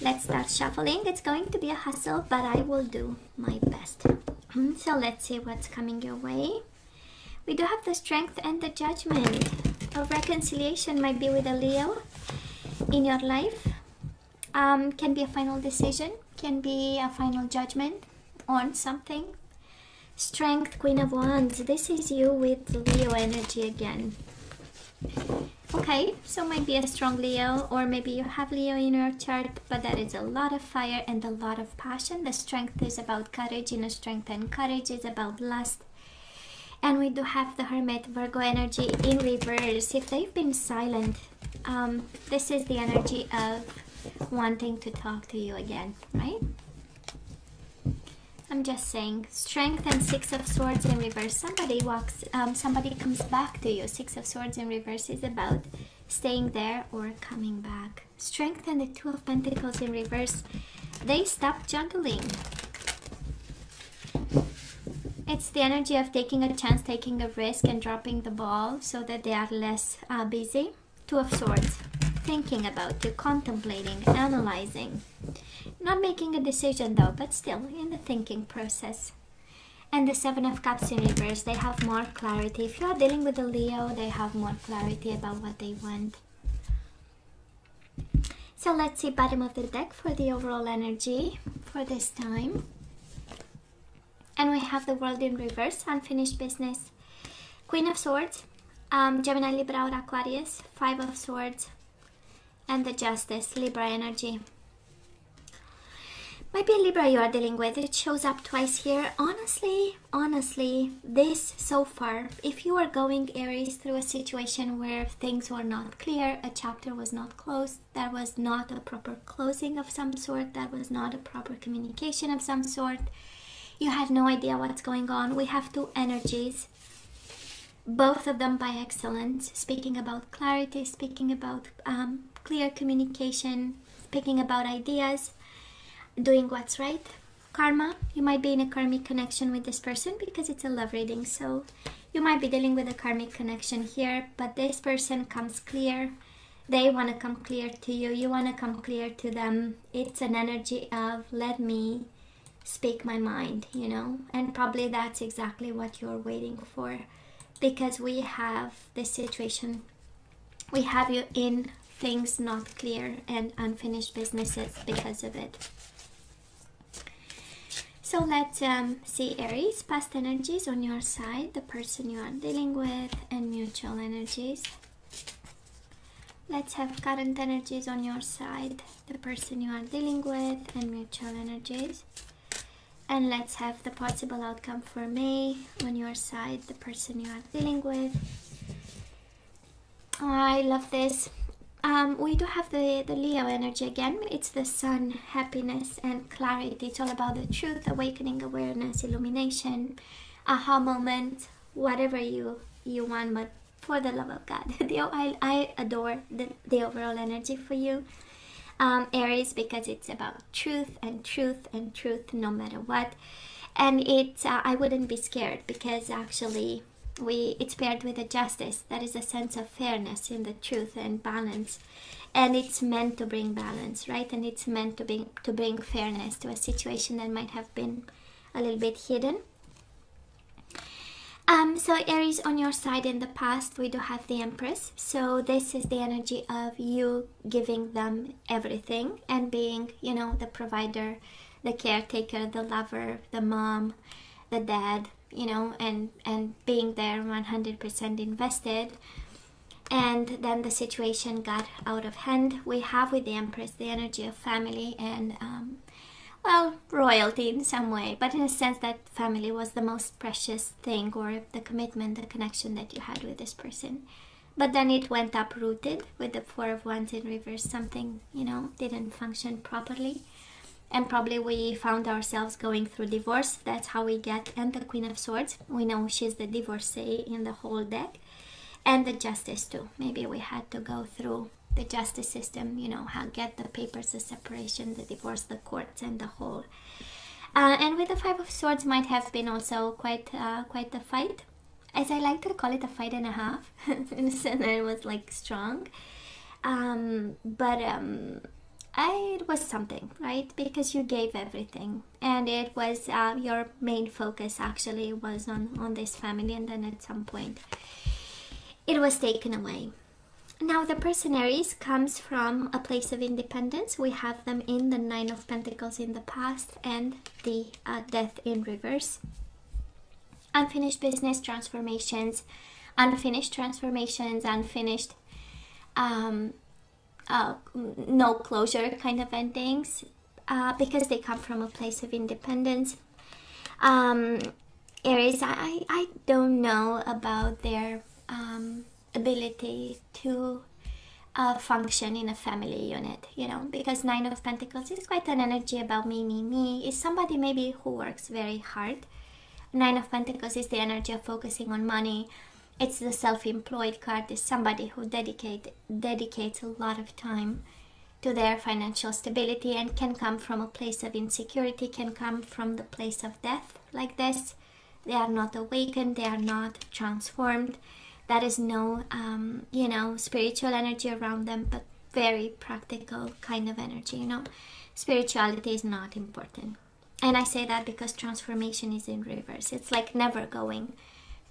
Let's start shuffling. It's going to be a hustle, but I will do my best. Hmm, so let's see what's coming your way. We do have the strength and the judgment. A reconciliation might be with a Leo in your life. Um, can be a final decision, can be a final judgment on something. Strength, Queen of Wands. This is you with Leo energy again. Okay, so might be a strong Leo, or maybe you have Leo in your chart, but there is a lot of fire and a lot of passion. The strength is about courage, inner strength and courage is about lust. And we do have the Hermit Virgo energy in reverse. If they've been silent, um, this is the energy of wanting to talk to you again, right? I'm just saying, strength and six of swords in reverse. Somebody walks, um, somebody comes back to you. Six of swords in reverse is about staying there or coming back. Strength and the two of pentacles in reverse. They stop juggling. It's the energy of taking a chance, taking a risk, and dropping the ball so that they are less uh, busy. Two of swords. Thinking about you, contemplating, analyzing. Not making a decision though, but still in the thinking process. And the Seven of Cups in reverse, they have more clarity. If you are dealing with a Leo, they have more clarity about what they want. So let's see bottom of the deck for the overall energy for this time. And we have the world in reverse, unfinished business. Queen of Swords, um, Gemini, Libra, or Aquarius, Five of Swords, and the Justice, Libra energy Maybe Libra you are dealing with. It shows up twice here. Honestly, honestly, this so far, if you are going Aries through a situation where things were not clear, a chapter was not closed, there was not a proper closing of some sort, there was not a proper communication of some sort, you had no idea what's going on. We have two energies, both of them by excellence, speaking about clarity, speaking about um, clear communication, speaking about ideas doing what's right. Karma, you might be in a karmic connection with this person because it's a love reading. So you might be dealing with a karmic connection here, but this person comes clear. They want to come clear to you. You want to come clear to them. It's an energy of let me speak my mind, you know? And probably that's exactly what you're waiting for because we have this situation. We have you in things not clear and unfinished businesses because of it. So let's um, see Aries, past energies on your side, the person you are dealing with, and mutual energies. Let's have current energies on your side, the person you are dealing with, and mutual energies. And let's have the possible outcome for May on your side, the person you are dealing with. Oh, I love this. Um, we do have the, the Leo energy again. It's the sun, happiness, and clarity. It's all about the truth, awakening, awareness, illumination, aha moment, whatever you you want. But for the love of God, the, I, I adore the, the overall energy for you. Um, Aries because it's about truth and truth and truth no matter what. And it's uh, I wouldn't be scared because actually we it's paired with a justice that is a sense of fairness in the truth and balance. And it's meant to bring balance right? And it's meant to bring to bring fairness to a situation that might have been a little bit hidden. Um, so Aries on your side in the past we do have the Empress. So this is the energy of you giving them everything and being you know the provider the caretaker the lover the mom the dad you know, and and being there 100% invested. And then the situation got out of hand. We have with the Empress the energy of family and, um, well, royalty in some way, but in a sense that family was the most precious thing or the commitment, the connection that you had with this person. But then it went uprooted with the Four of Wands in reverse. Something, you know, didn't function properly and probably we found ourselves going through divorce. That's how we get and the queen of swords. We know she's the divorcee in the whole deck. And the justice too. Maybe we had to go through the justice system you know how get the papers the separation the divorce the courts and the whole. Uh, and with the five of swords might have been also quite uh, quite the fight. As i like to call it a fight and a half. In a it was like strong. Um, but um, it was something, right? Because you gave everything, and it was uh, your main focus actually was on on this family, and then at some point, it was taken away. Now the person Aries comes from a place of independence. We have them in the Nine of Pentacles in the past and the uh, Death in reverse. Unfinished business transformations, unfinished transformations, unfinished um, uh, no closure kind of endings uh, because they come from a place of independence. Um, Aries, I, I don't know about their um, ability to uh, function in a family unit, you know, because Nine of Pentacles is quite an energy about me, me, me. Is somebody maybe who works very hard. Nine of Pentacles is the energy of focusing on money, it's the self-employed card. Is somebody who dedicate dedicates a lot of time to their financial stability and can come from a place of insecurity can come from the place of death like this. They are not awakened. They are not transformed. That is no um, you know spiritual energy around them but very practical kind of energy you know. Spirituality is not important. And i say that because transformation is in reverse. It's like never going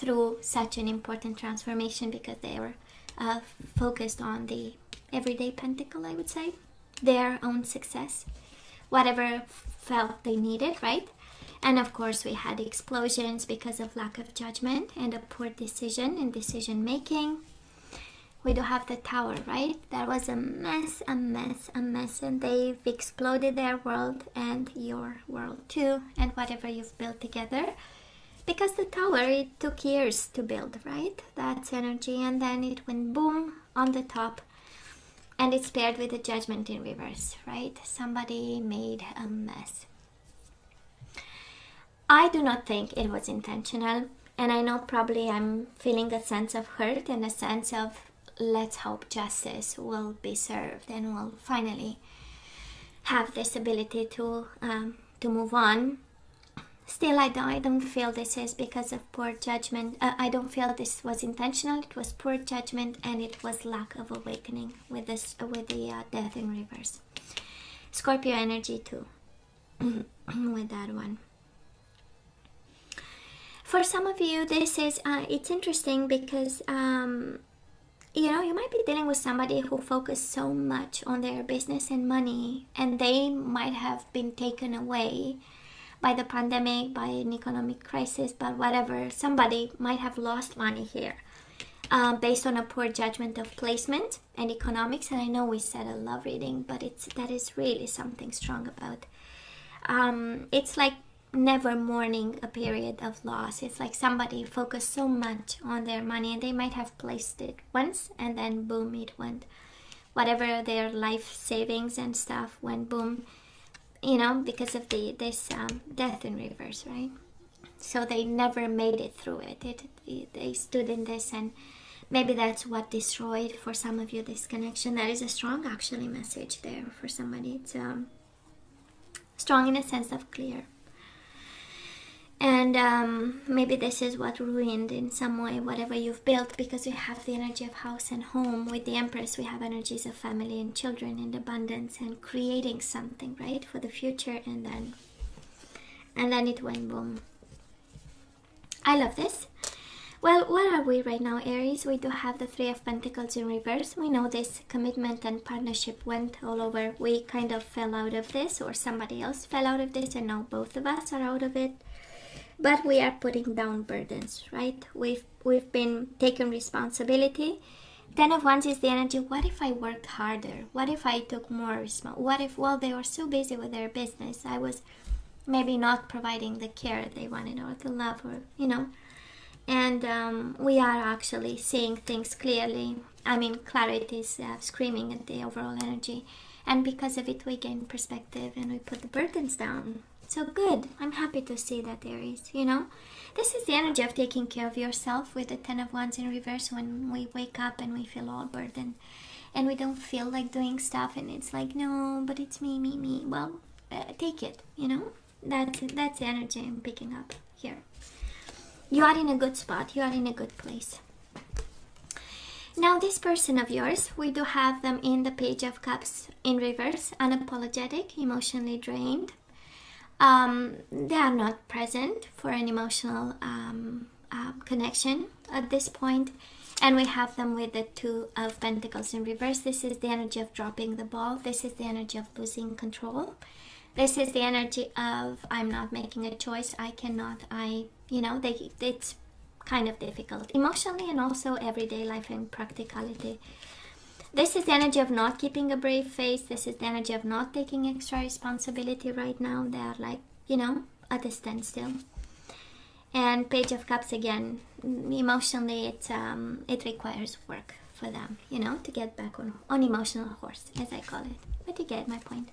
through such an important transformation because they were uh, focused on the everyday pentacle, I would say, their own success, whatever felt they needed, right? And of course, we had explosions because of lack of judgment and a poor decision in decision making. We do have the tower, right? That was a mess, a mess, a mess, and they've exploded their world and your world too, and whatever you've built together because the tower it took years to build right? That's energy and then it went boom on the top and it's paired with the judgment in reverse right? Somebody made a mess. I do not think it was intentional and i know probably i'm feeling a sense of hurt and a sense of let's hope justice will be served and we'll finally have this ability to um, to move on Still, I don't, I don't feel this is because of poor judgment. Uh, I don't feel this was intentional. It was poor judgment and it was lack of awakening with this uh, with the uh, death in reverse. Scorpio energy too with that one. For some of you, this is uh, it's interesting because um, you know you might be dealing with somebody who focused so much on their business and money, and they might have been taken away by the pandemic, by an economic crisis, but whatever, somebody might have lost money here. Uh, based on a poor judgment of placement and economics, and I know we said a love reading, but it's that is really something strong about. Um, it's like never mourning a period of loss. It's like somebody focused so much on their money and they might have placed it once and then boom, it went. Whatever their life savings and stuff went boom you know, because of the this um, death in reverse, right? So they never made it through it. it. It, They stood in this, and maybe that's what destroyed for some of you this connection. That is a strong, actually, message there for somebody. It's um, strong in a sense of clear and um, maybe this is what ruined in some way whatever you've built because we have the energy of house and home. With the empress we have energies of family and children and abundance and creating something right for the future. And then and then it went boom. I love this. Well where are we right now aries? We do have the three of pentacles in reverse. We know this commitment and partnership went all over. We kind of fell out of this or somebody else fell out of this and now both of us are out of it but we are putting down burdens right? We've we've been taking responsibility. Ten of wands is the energy what if i worked harder? What if i took more resp- what if well they were so busy with their business i was maybe not providing the care they wanted or the love or you know? And um, we are actually seeing things clearly. I mean clarity is uh, screaming at the overall energy. And because of it we gain perspective and we put the burdens down so good. I'm happy to see that, there is, You know, this is the energy of taking care of yourself with the Ten of Wands in reverse when we wake up and we feel all burdened and we don't feel like doing stuff and it's like, no, but it's me, me, me. Well, uh, take it, you know? That's, that's the energy I'm picking up here. You are in a good spot. You are in a good place. Now, this person of yours, we do have them in the Page of Cups in reverse, unapologetic, emotionally drained. Um, they are not present for an emotional um, uh, connection at this point and we have them with the two of pentacles in reverse. This is the energy of dropping the ball. This is the energy of losing control. This is the energy of i'm not making a choice. I cannot i you know they it's kind of difficult emotionally and also everyday life and practicality this is the energy of not keeping a brave face. This is the energy of not taking extra responsibility right now. They are like you know at a standstill and page of cups again. Emotionally it um, it requires work for them you know to get back on on emotional horse as i call it. But you get my point.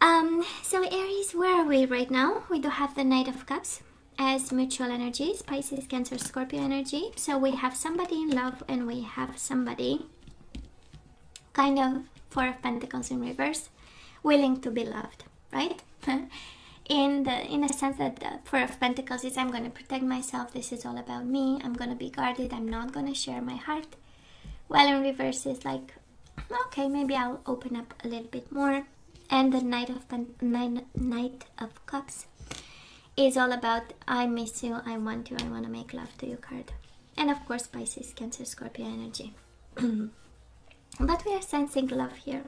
Um so aries where are we right now? We do have the knight of cups as mutual energies pisces cancer scorpio energy. So we have somebody in love and we have somebody kind of four of pentacles in reverse willing to be loved right? In the in the sense that the four of pentacles is i'm going to protect myself this is all about me i'm going to be guarded i'm not going to share my heart. Well, in reverse is like okay maybe i'll open up a little bit more. And the knight of nine knight of cups is all about i miss you i want you i want to make love to you card. And of course pisces cancer scorpio energy. But we are sensing love here.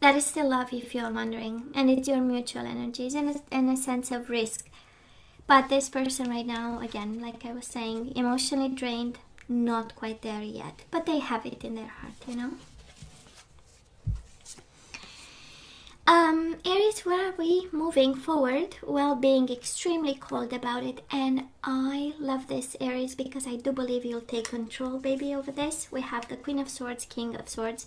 That is still love if you're wondering and it's your mutual energies and a, and a sense of risk. But this person right now again like i was saying emotionally drained not quite there yet but they have it in their heart you know um, Aries, where are we moving forward? Well, being extremely cold about it, and I love this Aries because I do believe you'll take control, baby, over this. We have the Queen of Swords, King of Swords,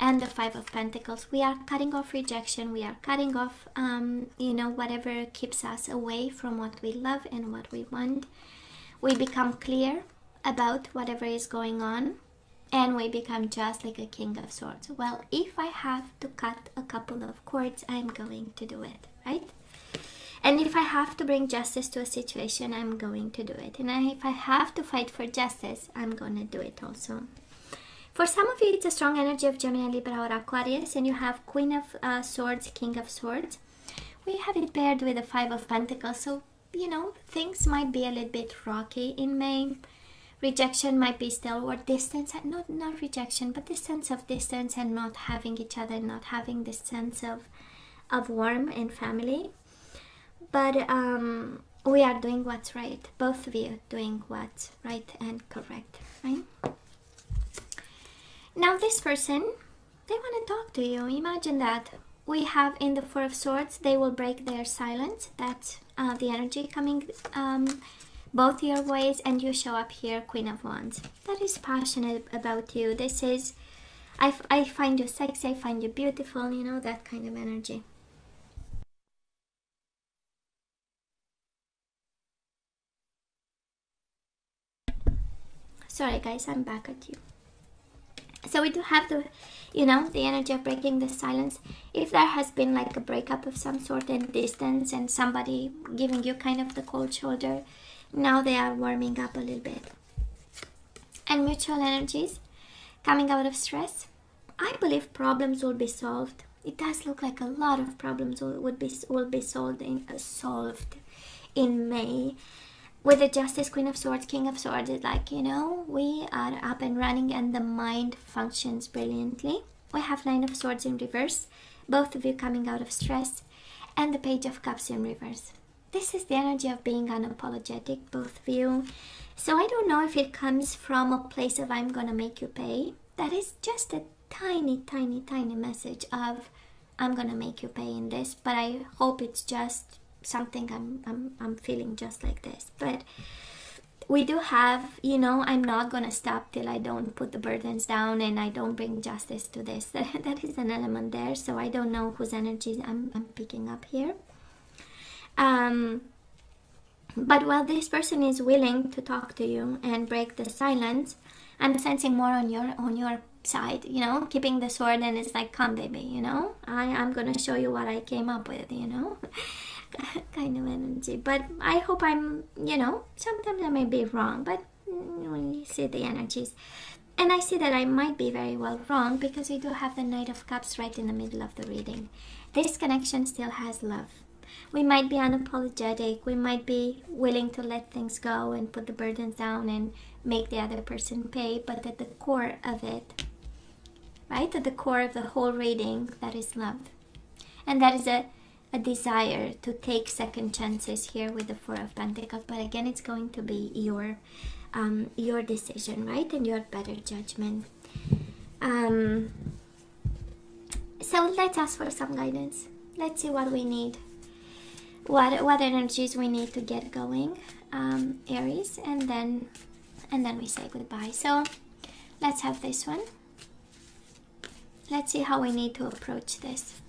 and the five of pentacles we are cutting off rejection we are cutting off um, you know whatever keeps us away from what we love and what we want we become clear about whatever is going on and we become just like a king of swords well if i have to cut a couple of cords i'm going to do it right and if i have to bring justice to a situation i'm going to do it and if i have to fight for justice i'm going to do it also for some of you, it's a strong energy of Gemini, Libra, or Aquarius, and you have Queen of uh, Swords, King of Swords. We have it paired with the Five of Pentacles, so you know things might be a little bit rocky in May. Rejection might be still, or distance, not not rejection, but this sense of distance and not having each other, not having this sense of of warmth and family. But um, we are doing what's right, both of you doing what's right and correct, right? Now this person, they want to talk to you. Imagine that. We have in the Four of Swords, they will break their silence. That's uh, the energy coming um, both your ways and you show up here, Queen of Wands. That is passionate about you. This is, I, I find you sexy, I find you beautiful, you know, that kind of energy. Sorry guys, I'm back at you so we do have the you know the energy of breaking the silence if there has been like a breakup of some sort and distance and somebody giving you kind of the cold shoulder now they are warming up a little bit and mutual energies coming out of stress i believe problems will be solved it does look like a lot of problems will, would be will be solved in uh, solved in may with the Justice, Queen of Swords, King of Swords, it's like, you know, we are up and running and the mind functions brilliantly. We have Nine of Swords in reverse, both of you coming out of stress, and the Page of Cups in reverse. This is the energy of being unapologetic, both of you. So I don't know if it comes from a place of I'm gonna make you pay. That is just a tiny, tiny, tiny message of I'm gonna make you pay in this, but I hope it's just something I'm, I'm, I'm feeling just like this. But we do have, you know, I'm not to stop till I don't put the burdens down and I don't bring justice to this. That, that is an element there. So I don't know whose energies I'm, I'm picking up here. Um, but while this person is willing to talk to you and break the silence, I'm sensing more on your on your side, you know, keeping the sword and it's like, come baby, you know, I, I'm gonna show you what I came up with, you know. kind of energy. But I hope I'm, you know, sometimes I may be wrong, but when you see the energies. And I see that I might be very well wrong because we do have the Knight of Cups right in the middle of the reading. This connection still has love. We might be unapologetic. We might be willing to let things go and put the burdens down and make the other person pay. But at the core of it, right? At the core of the whole reading, that is love. And that is a, a desire to take second chances here with the Four of Pentacles. But again, it's going to be your um, your decision, right? And your better judgment. Um, so let's ask for some guidance. Let's see what we need. What what energies we need to get going, um, Aries, and then and then we say goodbye. So let's have this one. Let's see how we need to approach this.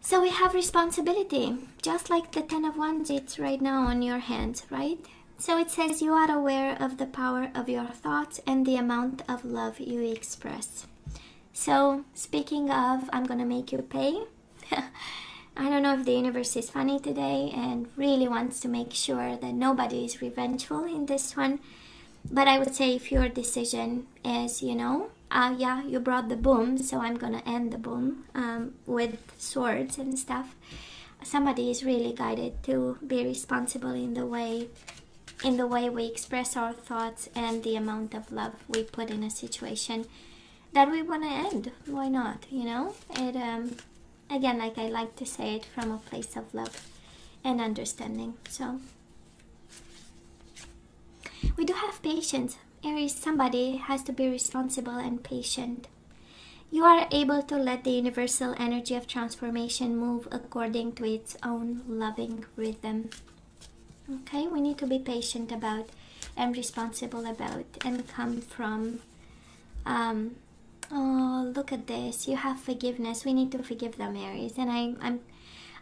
So we have responsibility, just like the Ten of Wands, it's right now on your hands, right? So it says you are aware of the power of your thoughts and the amount of love you express. So, speaking of, I'm gonna make you pay. I don't know if the universe is funny today and really wants to make sure that nobody is revengeful in this one. But I would say if your decision is, you know, uh, yeah, you brought the boom, so I'm gonna end the boom um, with swords and stuff. Somebody is really guided to be responsible in the way, in the way we express our thoughts and the amount of love we put in a situation that we want to end. Why not? You know, it um, again, like I like to say it from a place of love and understanding. So we do have patience Aries, somebody has to be responsible and patient. You are able to let the universal energy of transformation move according to its own loving rhythm. Okay, we need to be patient about and responsible about and come from um, look at this you have forgiveness we need to forgive them aries and I, i'm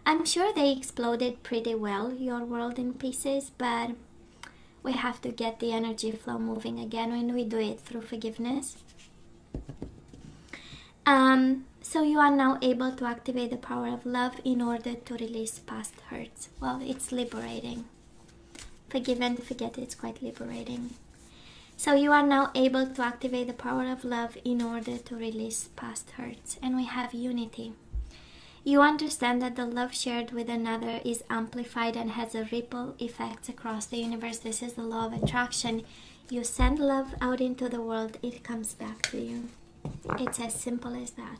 i'm sure they exploded pretty well your world in pieces but we have to get the energy flow moving again when we do it through forgiveness. Um, so you are now able to activate the power of love in order to release past hurts. Well, it's liberating. Forgive and forget, it's quite liberating. So you are now able to activate the power of love in order to release past hurts. And we have unity. You understand that the love shared with another is amplified and has a ripple effect across the universe. This is the law of attraction. You send love out into the world, it comes back to you. It's as simple as that.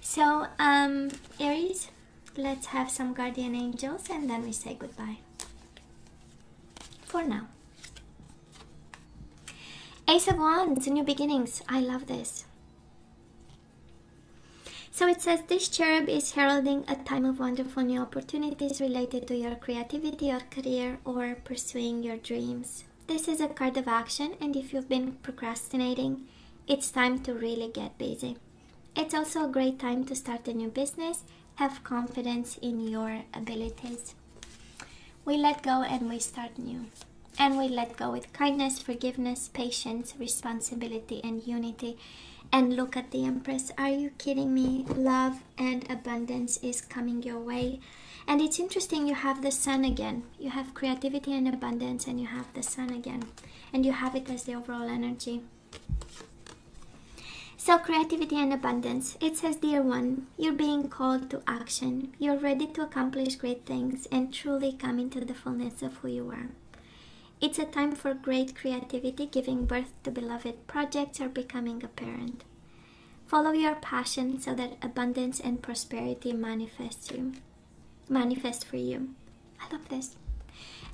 So, um, Aries, let's have some guardian angels and then we say goodbye. For now. Ace of Wands, new beginnings. I love this. So it says this cherub is heralding a time of wonderful new opportunities related to your creativity or career or pursuing your dreams. This is a card of action, and if you've been procrastinating, it's time to really get busy. It's also a great time to start a new business. Have confidence in your abilities. We let go and we start new. And we let go with kindness, forgiveness, patience, responsibility, and unity and look at the Empress. Are you kidding me? Love and abundance is coming your way. And it's interesting, you have the sun again. You have creativity and abundance, and you have the sun again. And you have it as the overall energy. So, creativity and abundance. It says, Dear one, you're being called to action. You're ready to accomplish great things and truly come into the fullness of who you are. It's a time for great creativity, giving birth to beloved projects or becoming a parent. Follow your passion so that abundance and prosperity manifest you. Manifest for you. I love this.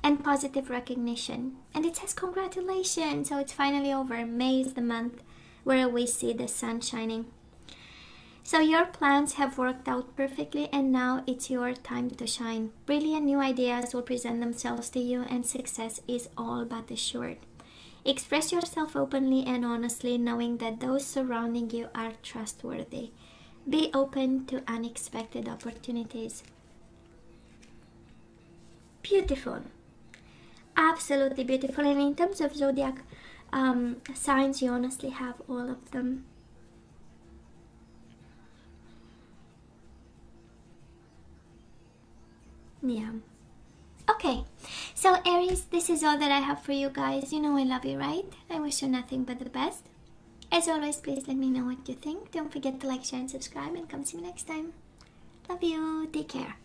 And positive recognition. And it says congratulations. So it's finally over. May is the month where we see the sun shining. So your plans have worked out perfectly and now it's your time to shine. Brilliant new ideas will present themselves to you and success is all but assured. Express yourself openly and honestly knowing that those surrounding you are trustworthy. Be open to unexpected opportunities. Beautiful. Absolutely beautiful. And in terms of zodiac um, signs, you honestly have all of them. Yeah. Okay, so Aries, this is all that I have for you guys. You know I love you, right? I wish you nothing but the best. As always, please let me know what you think. Don't forget to like, share, and subscribe, and come see me next time. Love you. Take care.